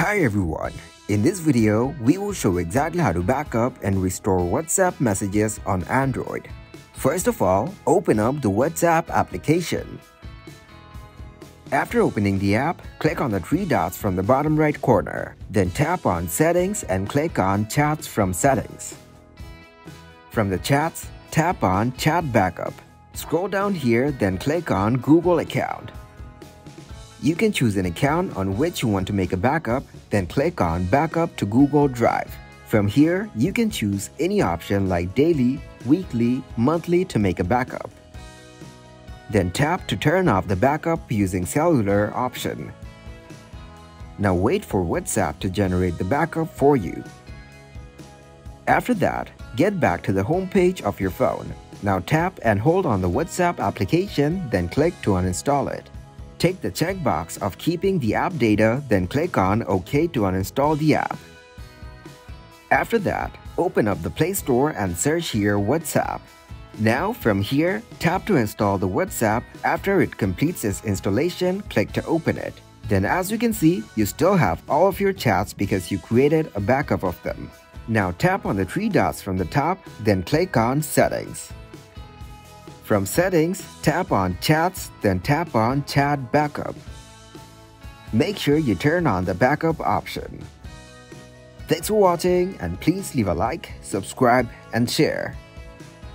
Hi everyone, in this video, we will show exactly how to backup and restore WhatsApp messages on Android. First of all, open up the WhatsApp application. After opening the app, click on the three dots from the bottom right corner. Then tap on Settings and click on Chats from Settings. From the chats, tap on Chat Backup. Scroll down here, then click on Google Account. You can choose an account on which you want to make a backup, then click on Backup to Google Drive. From here, you can choose any option like daily, weekly, monthly to make a backup. Then tap to turn off the backup using cellular option. Now wait for WhatsApp to generate the backup for you. After that, get back to the home page of your phone. Now tap and hold on the WhatsApp application, then click to uninstall it. Take the checkbox of keeping the app data, then click on OK to uninstall the app. After that, open up the Play Store and search here WhatsApp. Now from here, tap to install the WhatsApp. After it completes its installation, click to open it. Then as you can see, you still have all of your chats because you created a backup of them. Now tap on the three dots from the top, then click on Settings. From Settings, tap on Chats, then tap on Chat Backup. Make sure you turn on the backup option. Thanks for watching and please leave a like, subscribe and share.